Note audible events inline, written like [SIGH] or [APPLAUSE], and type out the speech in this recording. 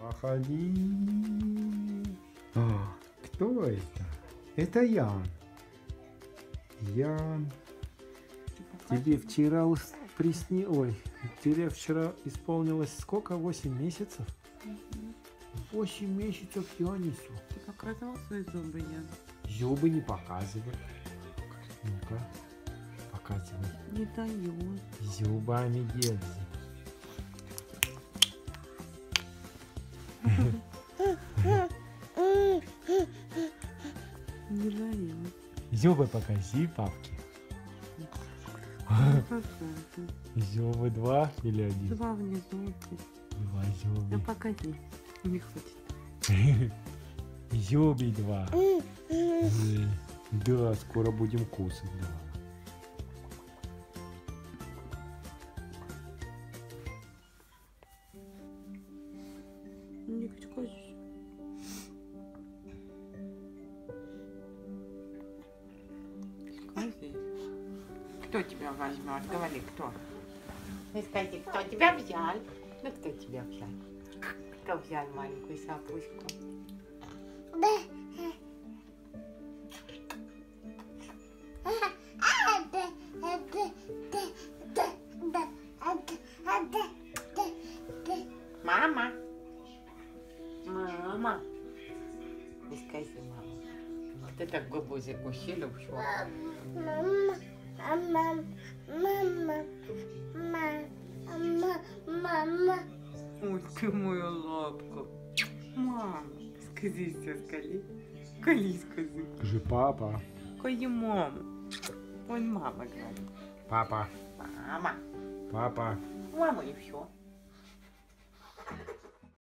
Походи. А, кто это? Это Ян. Ян. Тебе вчера присни... Ой, тебе вчера исполнилось сколько? 8 месяцев? 8 месяцев я несу. Ты показывал свои зубы, Ян? Зубы не показывай. Ну-ка, показывай. Не дает. Зубами держи. Не. Зубы покажи, папке. Показывай. Зубы два или один? Два внизу. Два Ну зубы. покажи. Не хочет. [LAUGHS] Зубы два. Да, скоро будем кусать, да. Хочешь. Скажи. Кто тебя возьмет? Говори, кто? Ну скажи, кто тебя взял? Ну кто тебя взял? Кто взял маленькую сапушку? Мама. Мама. Скажи, мама. Ты так губу закусила, что? Мама, мама, мама, мама, мама. Ой, ты моя лапка. Мама. Скажи все, скажи. Скажи, скажи. Скажи, папа. Скажи, мама. Ой, мама говорит. Папа. Мама. Папа. Мама и все.